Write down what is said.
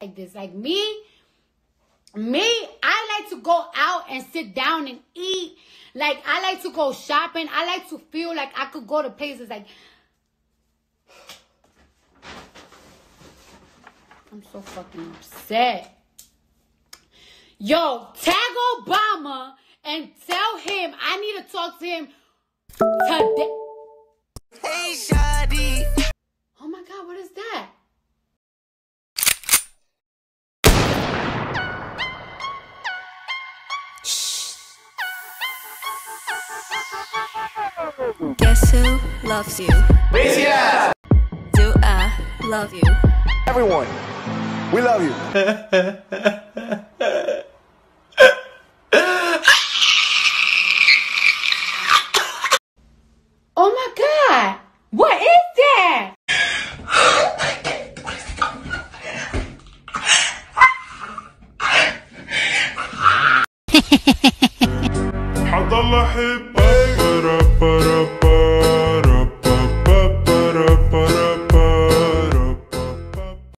like this. Like me, me, I like to go out and sit down and eat. Like I like to go shopping. I like to feel like I could go to places like I'm so fucking upset. Yo, tag Obama and tell him I need to talk to him Guess who loves you? BTS! Do I love you? Everyone, we love you. Oh my god! What is that? حضل احبك